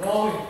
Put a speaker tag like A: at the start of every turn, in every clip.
A: Rolling.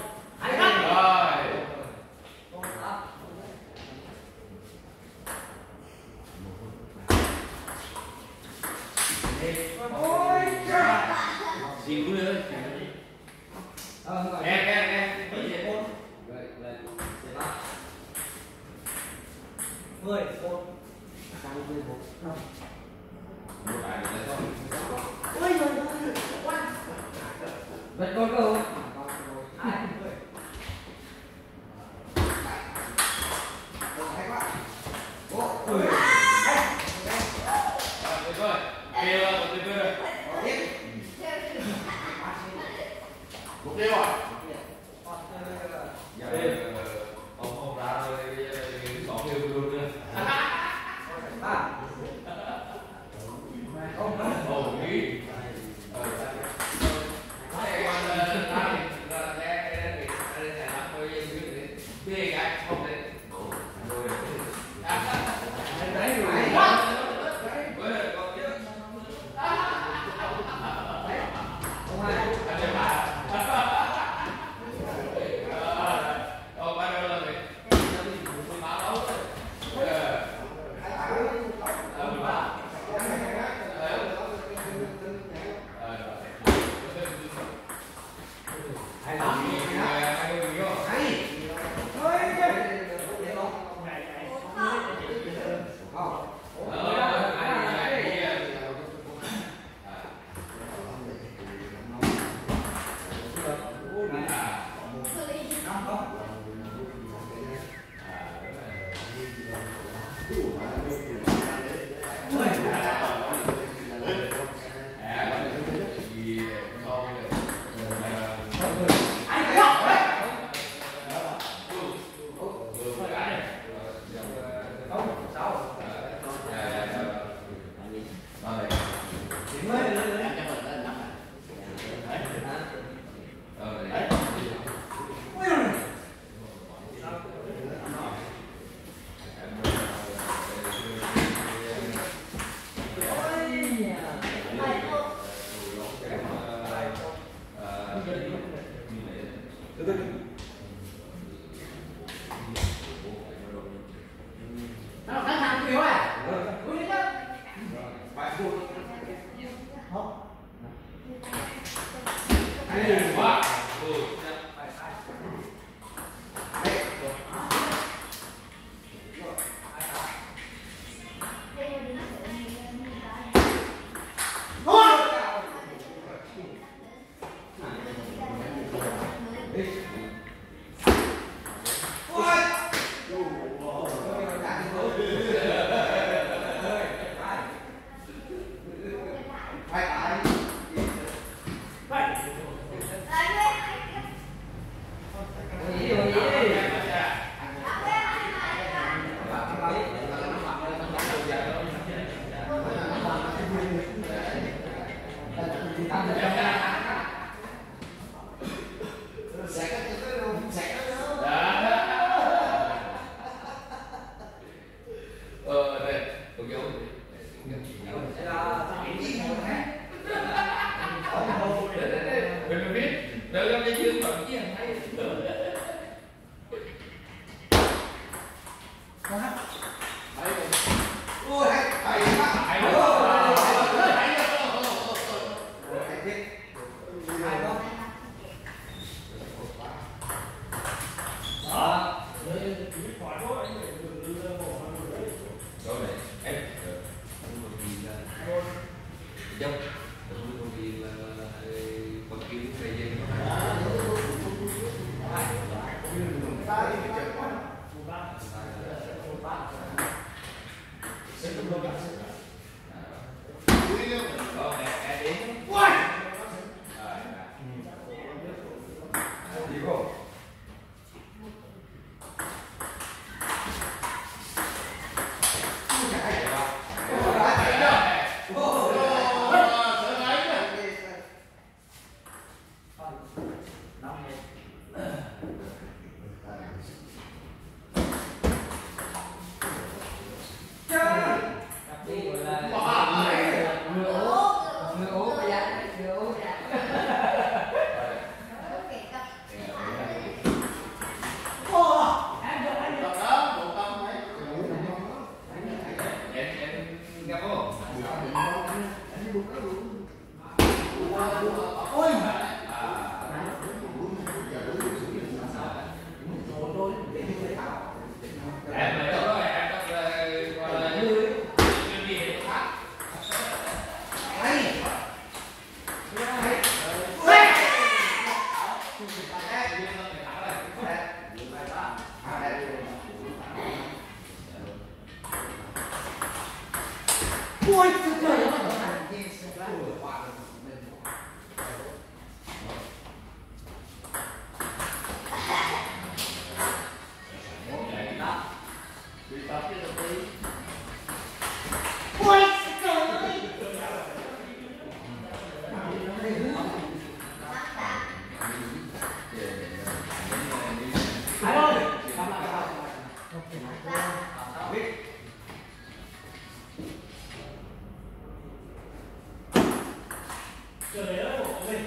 B: 对，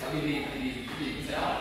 C: 咱们这这这这啊。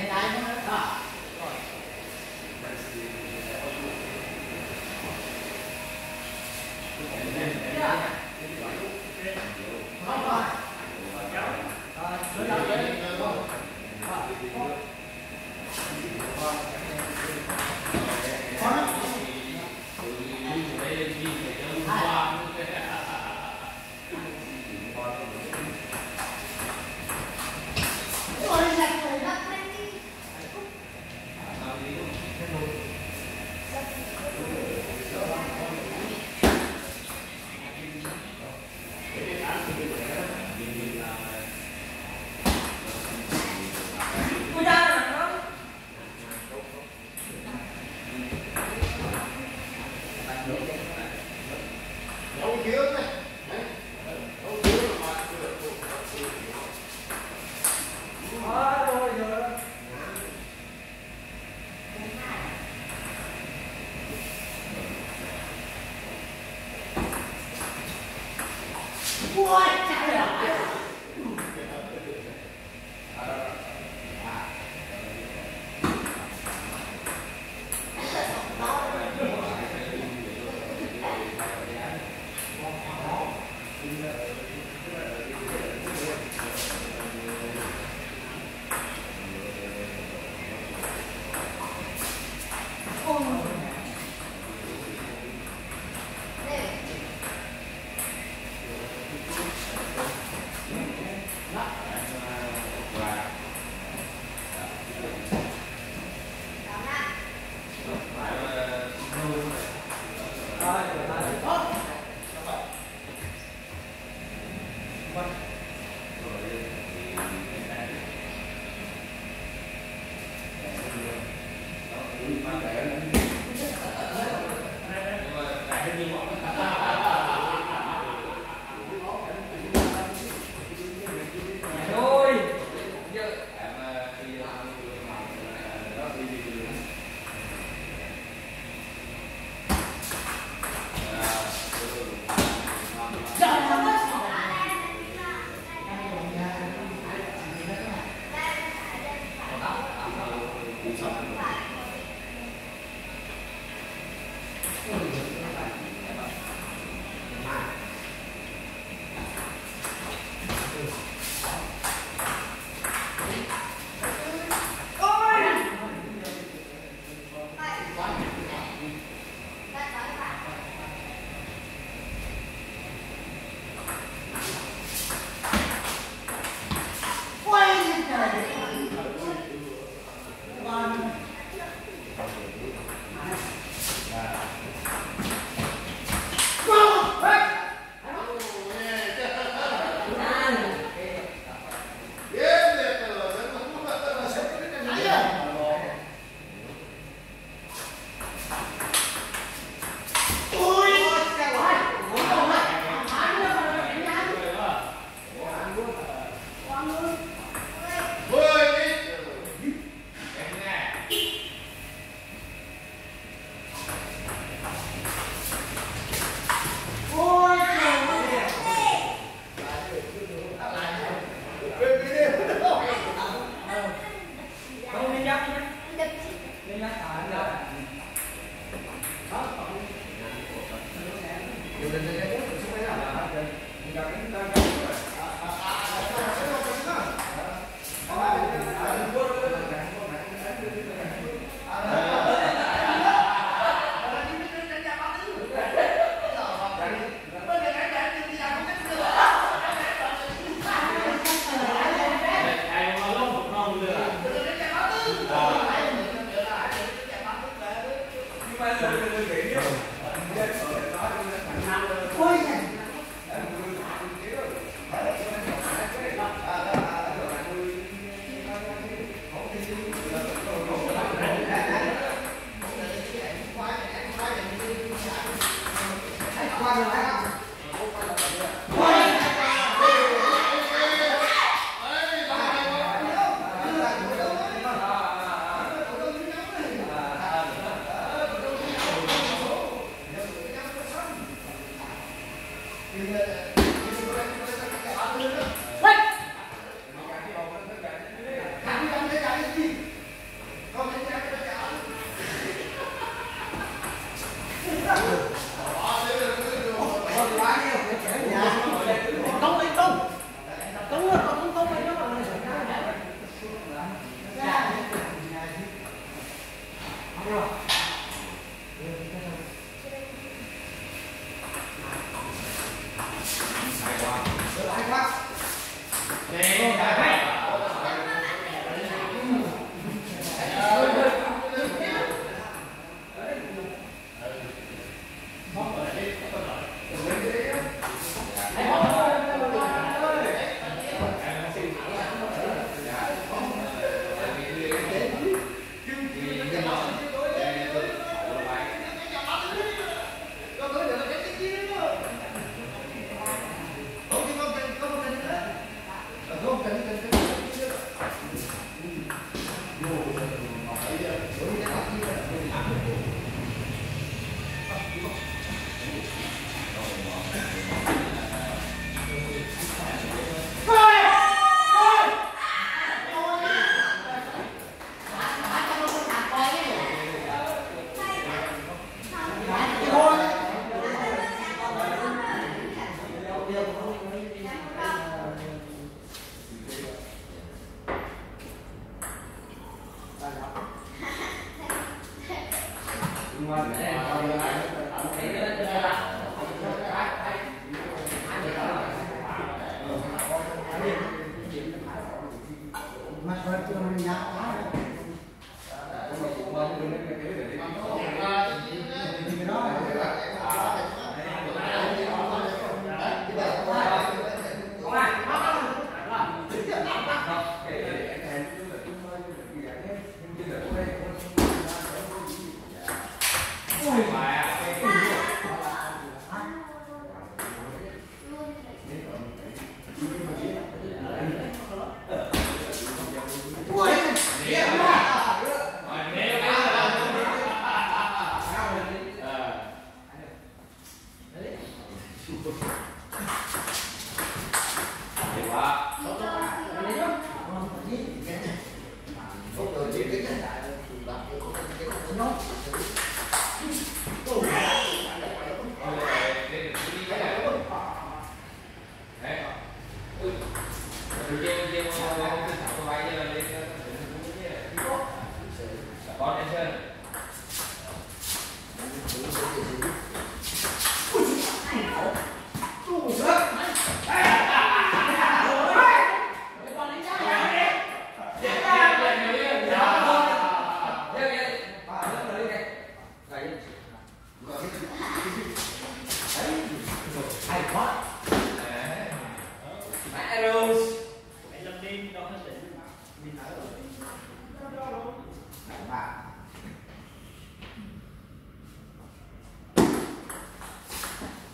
D: verdade, é ó.
C: di Mandailing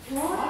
D: What?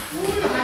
E: Ooh.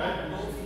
F: Okay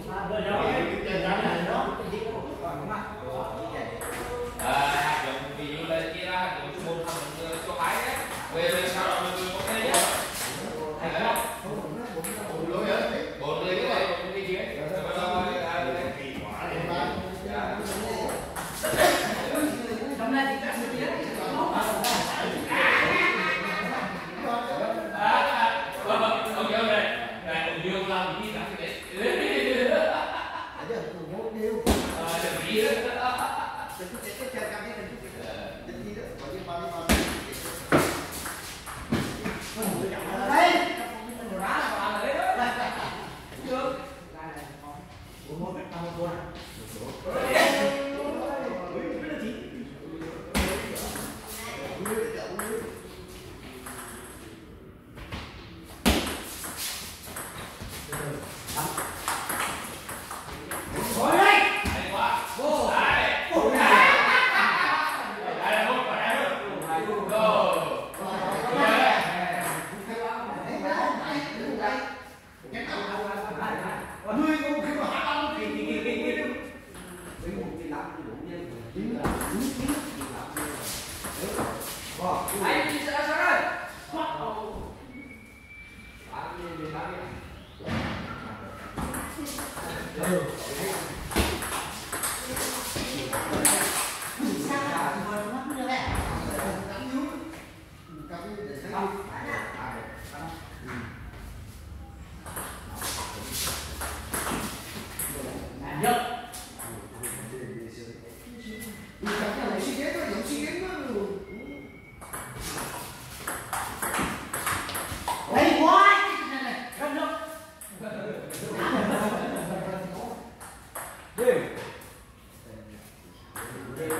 G: Amen.